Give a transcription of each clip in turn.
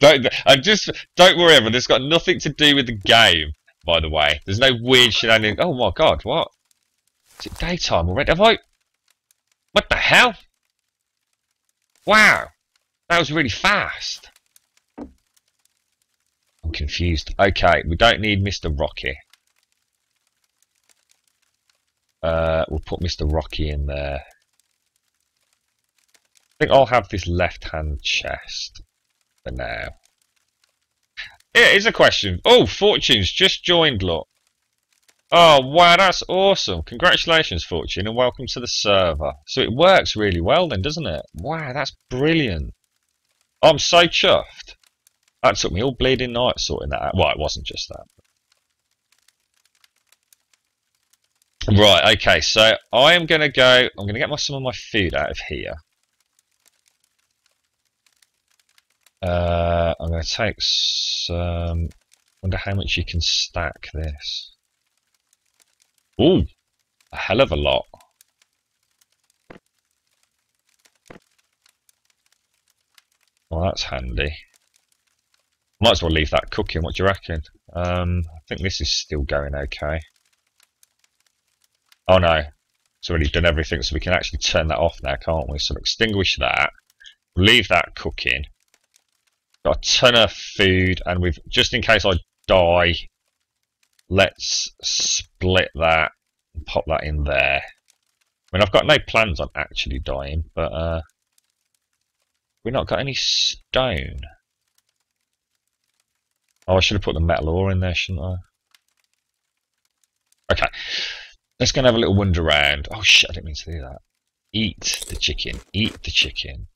don't I just don't worry, everyone. This got nothing to do with the game. By the way, there's no weird shenanigans. Oh my god, what? Is it daytime already? Have I? What the hell? Wow, that was really fast. I'm confused. Okay, we don't need Mr. Rocky. Uh, we'll put Mr. Rocky in there. I think I'll have this left-hand chest for now. It is a question. Oh, Fortune's just joined, look. Oh, wow, that's awesome. Congratulations, Fortune, and welcome to the server. So it works really well then, doesn't it? Wow, that's brilliant. I'm so chuffed. That took me all bleeding night sorting that out. Well, it wasn't just that. Right, okay, so I am going to go, I'm going to get my, some of my food out of here. Uh, I'm going to take some, wonder how much you can stack this. Ooh, a hell of a lot. Well, that's handy. Might as well leave that cooking, what do you reckon? Um, I think this is still going okay. Oh no, it's already done everything, so we can actually turn that off now, can't we? So extinguish that, leave that cooking. Got a ton of food, and we've just in case I die, let's split that and pop that in there. I mean, I've got no plans on actually dying, but uh, we've not got any stone. Oh, I should have put the metal ore in there, shouldn't I? Okay. Let's go and have a little wander around. Oh shit, I didn't mean to do that. Eat the chicken. Eat the chicken.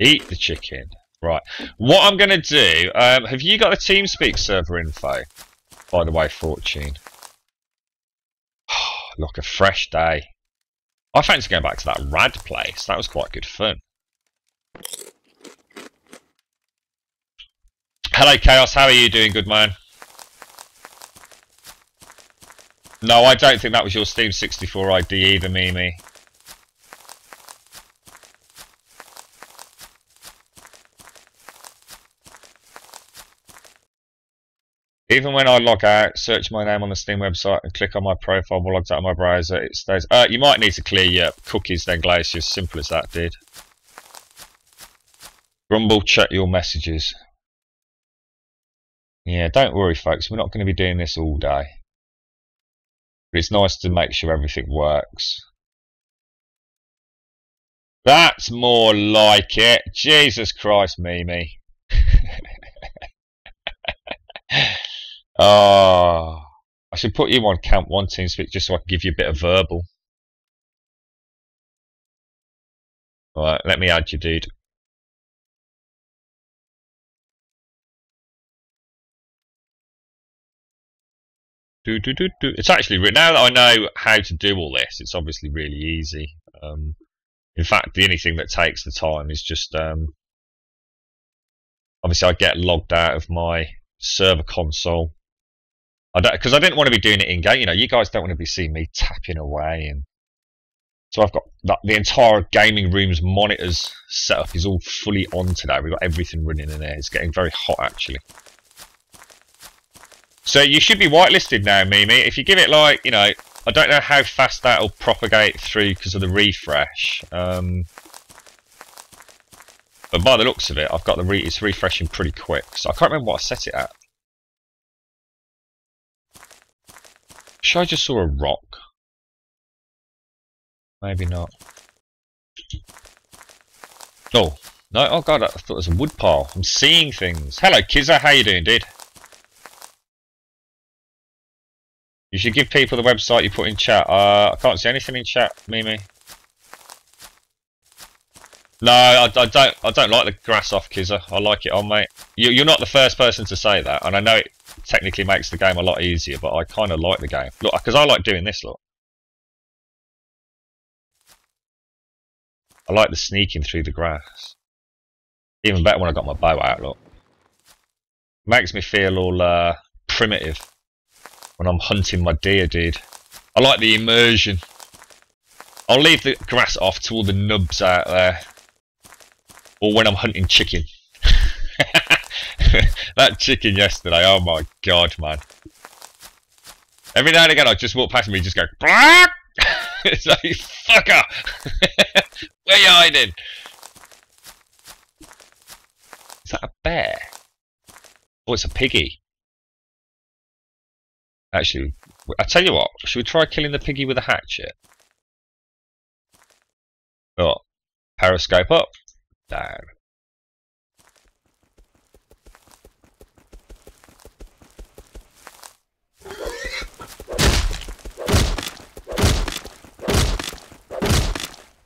Eat the chicken. Right. What I'm going to do, um, have you got the TeamSpeak server info? By the way, Fortune. Look, a fresh day. I fancy going back to that rad place. That was quite good fun. Hello, Chaos. How are you doing, good man? No, I don't think that was your Steam 64 ID either, Mimi. Even when I log out, search my name on the Steam website and click on my profile while logged out of my browser, it stays. Uh, you might need to clear your cookies then, Glacier. As simple as that did. Grumbul, check your messages. Yeah, don't worry, folks. We're not going to be doing this all day. But it's nice to make sure everything works. That's more like it. Jesus Christ, Mimi. Oh, I should put you on Camp 1 team TeamSpeak just so I can give you a bit of verbal. Alright, let me add you, dude. Do, do, do, do. It's actually now that I know how to do all this, it's obviously really easy. Um, in fact, the only thing that takes the time is just um, obviously I get logged out of my server console. I don't because I didn't want to be doing it in game. You know, you guys don't want to be seeing me tapping away, and so I've got the entire gaming room's monitors set up is all fully on today. We've got everything running in there. It's getting very hot actually. So you should be whitelisted now, Mimi. If you give it like, you know, I don't know how fast that'll propagate through because of the refresh. Um, but by the looks of it, I've got the re it's refreshing pretty quick. So I can't remember what I set it at. Sure, I just saw a rock. Maybe not. Oh, no, oh god, I thought it was a wood pile. I'm seeing things. Hello, Kizza, how you doing, dude? You should give people the website you put in chat. Uh, I can't see anything in chat, Mimi. No, I, I, don't. I don't like the grass off Kizza. I like it on, mate. You, you're not the first person to say that, and I know it technically makes the game a lot easier, but I kind of like the game. Look, because I like doing this. Look, I like the sneaking through the grass. Even better when I got my bow out. Look, makes me feel all uh, primitive when I'm hunting my deer, dude. I like the immersion. I'll leave the grass off to all the nubs out there. Or when I'm hunting chicken. that chicken yesterday, oh my god, man. Every now and again I just walk past me and just go, it's like, fucker! Where you hiding? Is that a bear? Oh, it's a piggy. Actually, I tell you what, should we try killing the piggy with a hatchet? Oh, periscope up, down.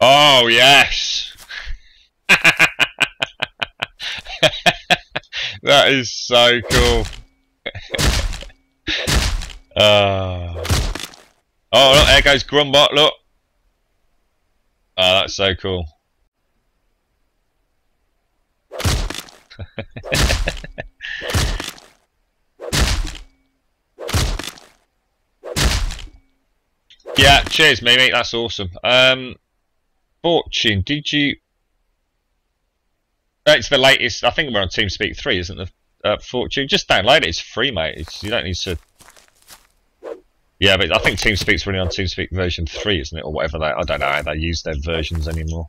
Oh, yes! that is so cool. uh, oh, look, there goes Grumbot, look. Oh, that's so cool. yeah, cheers, mate. That's awesome. Um, Fortune, did you? It's the latest. I think we're on TeamSpeak three, isn't the uh, Fortune? Just download it. It's free, mate. It's, you don't need to. Yeah, but I think TeamSpeak's running on TeamSpeak version three, isn't it, or whatever they? I don't know how they use their versions anymore.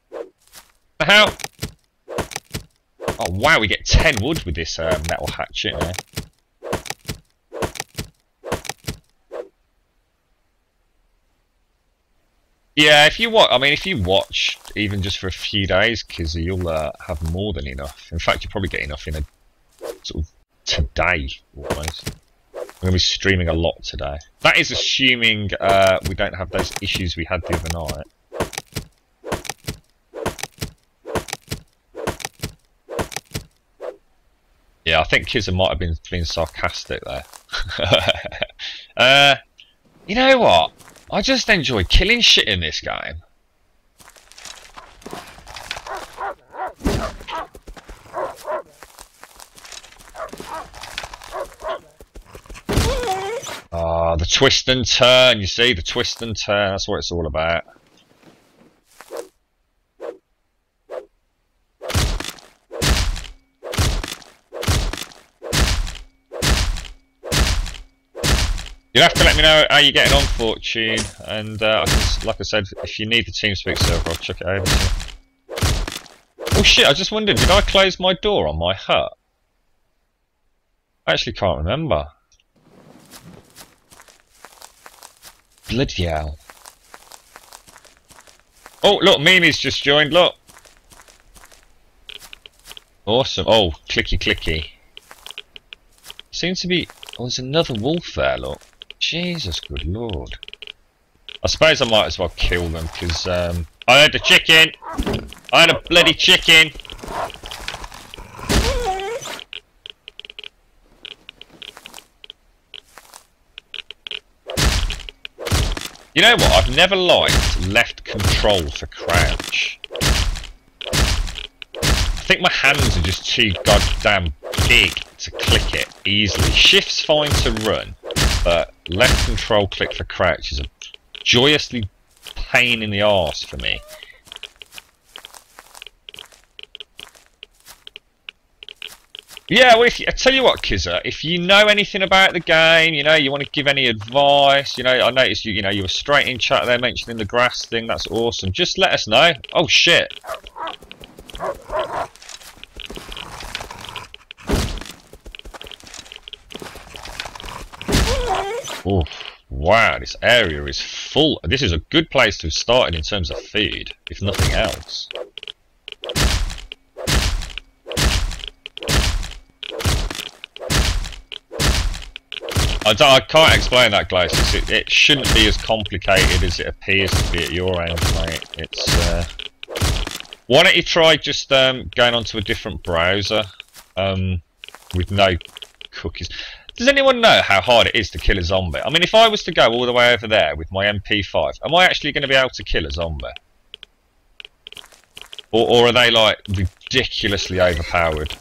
How? Oh wow, we get ten wood with this uh, metal hatchet. Man. Yeah, if you watch, I mean, if you watch even just for a few days, Kizzy, you'll uh, have more than enough. In fact, you'll probably get enough in a sort of today almost. I'm going to be streaming a lot today. That is assuming uh, we don't have those issues we had the other night. Yeah, I think Kizza might have been being sarcastic there. uh, you know what? I just enjoy killing shit in this game. Ah, oh, the twist and turn, you see, the twist and turn, that's what it's all about. You'll have to let me know how you're getting on, Fortune, and uh, like I said, if you need the TeamSpeak server, I'll check it over. Oh shit, I just wondered, did I close my door on my hut? I actually can't remember. Bloody hell. Oh, look, Mimi's just joined, look. Awesome. Oh, clicky clicky. Seems to be... Oh, there's another wolf there, look. Jesus, good lord. I suppose I might as well kill them, because um, I had a chicken! I had a bloody chicken! You know what, I've never liked left control for crouch. I think my hands are just too goddamn big to click it easily. Shift's fine to run, but left control click for crouch is a joyously pain in the arse for me. Yeah, well, if you, I tell you what, Kizza, if you know anything about the game, you know, you want to give any advice, you know, I noticed you, you know, you were straight in chat there mentioning the grass thing. That's awesome. Just let us know. Oh shit. Oh, wow, this area is full. This is a good place to started in terms of feed, if nothing else. I, I can't explain that, Glacius. It, it shouldn't be as complicated as it appears to be at your end, mate. It's, uh... Why don't you try just um, going onto a different browser um, with no cookies? Does anyone know how hard it is to kill a zombie? I mean, if I was to go all the way over there with my MP5, am I actually going to be able to kill a zombie? Or, or are they, like, ridiculously overpowered?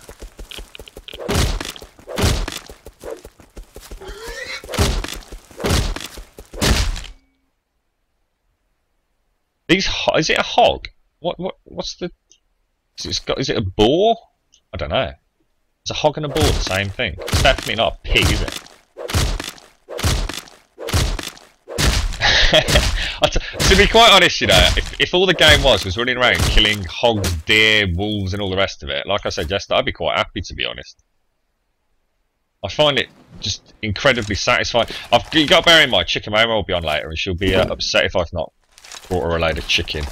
These is it a hog? What what what's the? Is it, got, is it a boar? I don't know. Is a hog and a bull, the same thing? It's definitely not a pig, is it? to be quite honest, you know, if, if all the game was was running around killing hogs, deer, wolves, and all the rest of it, like I said yesterday, I'd be quite happy to be honest. I find it just incredibly satisfying. I've you got to bear in mind, Chicken Mama will be on later, and she'll be uh, upset if I've not brought her a load of chicken.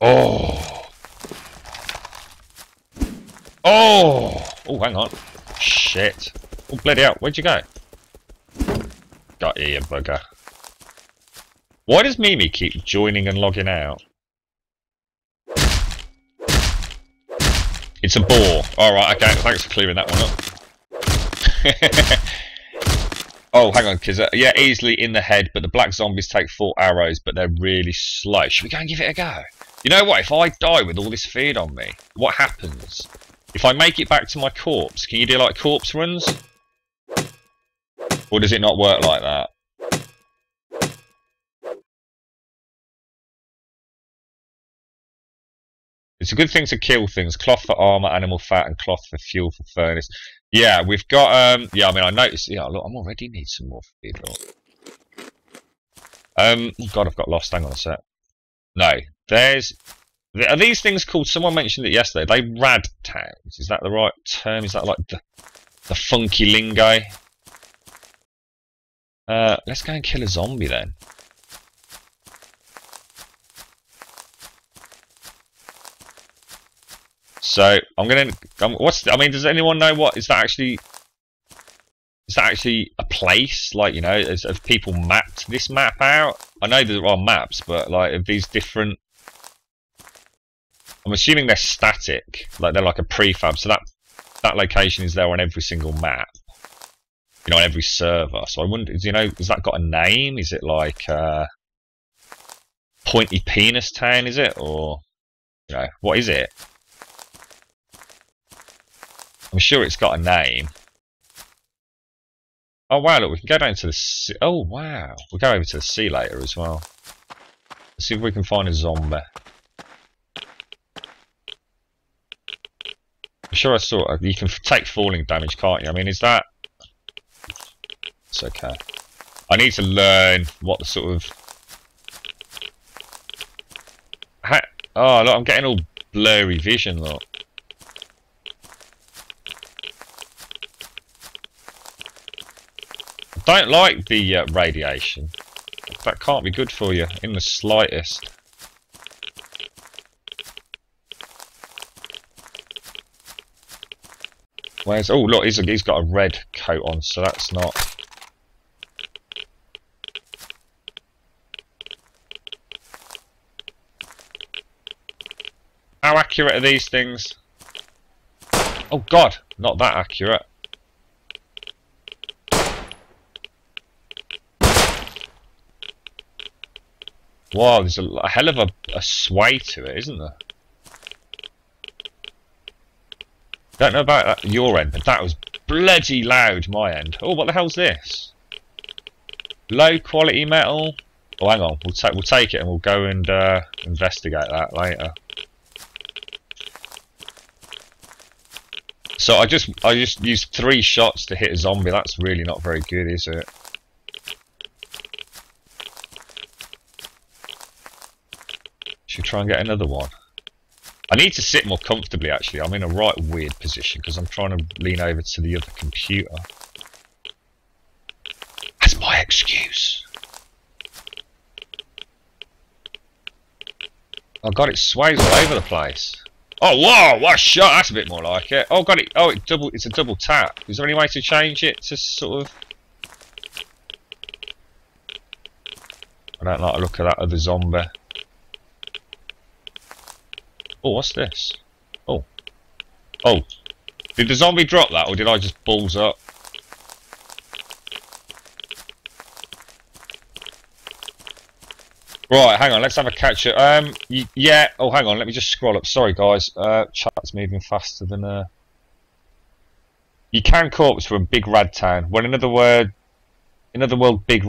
Oh, oh, oh! Hang on, shit! Oh, bloody out! Where'd you go? Got you, you bugger. Why does Mimi keep joining and logging out? It's a bore. Alright, okay, thanks for clearing that one up. oh, hang on, because, uh, yeah, easily in the head, but the black zombies take four arrows, but they're really slow. Should we go and give it a go? You know what, if I die with all this feed on me, what happens? If I make it back to my corpse, can you do, like, corpse runs? Or does it not work like that? It's a good thing to kill things. Cloth for armor, animal fat, and cloth for fuel for furnace. Yeah, we've got. Um, yeah, I mean, I noticed. Yeah, look, I'm already need some more feed. Look. Um, oh God, I've got lost. Hang on a sec. No, there's. Are these things called? Someone mentioned it yesterday. They rad towns. Is that the right term? Is that like the the funky lingo? Uh, let's go and kill a zombie then. So I'm gonna. Um, what's? The, I mean, does anyone know what is that actually? Is that actually a place? Like you know, has, have people mapped this map out? I know there are maps, but like of these different. I'm assuming they're static, like they're like a prefab. So that that location is there on every single map. You know, on every server. So I wonder, you know, has that got a name? Is it like uh, Pointy Penis Town? Is it or you know what is it? I'm sure it's got a name. Oh wow, look, we can go down to the sea. Oh wow, we'll go over to the sea later as well. Let's see if we can find a zombie. I'm sure I saw you can take falling damage, can't you? I mean, is that... It's okay. I need to learn what the sort of... Oh, look, I'm getting all blurry vision, look. don't like the uh, radiation. That can't be good for you in the slightest. Where's oh look he's, he's got a red coat on so that's not How accurate are these things? Oh god, not that accurate. Wow, there's a, hell of a, a sway to it, isn't there? Don't know about that, your end, but that was bloody loud, my end. Oh, what the hell's this? Low quality metal. Oh, hang on. We'll take we'll take it and we'll go and uh, investigate that later. So I just I just used three shots to hit a zombie. That's really not very good, is it? Should try and get another one. I need to sit more comfortably actually. I'm in a right weird position because I'm trying to lean over to the other computer. That's my excuse. Oh god, it sways all over the place. Oh wow, what a shot! That's a bit more like it. Oh god, it oh it double. It's a double tap. Is there any way to change it to sort of? I don't like the look of that other zombie. Oh, what's this? Oh. Oh. Did the zombie drop that, or did I just balls up? Right, hang on, let's have a catch up. Um, yeah, oh, hang on, let me just scroll up. Sorry, guys. Uh, chat's moving faster than... Uh... You can corpse from Big Rad Town. When another word... In other words, Big